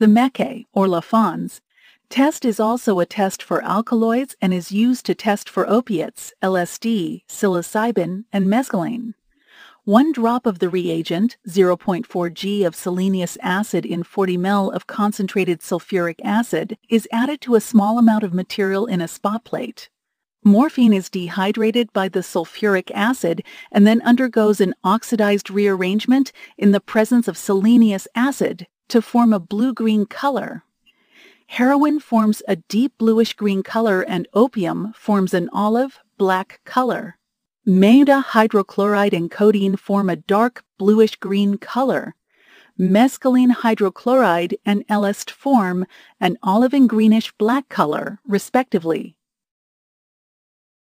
the Mecke or La Fon's. Test is also a test for alkaloids and is used to test for opiates, LSD, psilocybin, and mescaline. One drop of the reagent, 0.4 g of selenious acid in 40 ml of concentrated sulfuric acid, is added to a small amount of material in a spot plate. Morphine is dehydrated by the sulfuric acid and then undergoes an oxidized rearrangement in the presence of selenious acid to form a blue-green color. Heroin forms a deep bluish-green color and opium forms an olive-black color. MDA hydrochloride and codeine form a dark bluish-green color. Mescaline hydrochloride and LSD form an olive and greenish black color, respectively.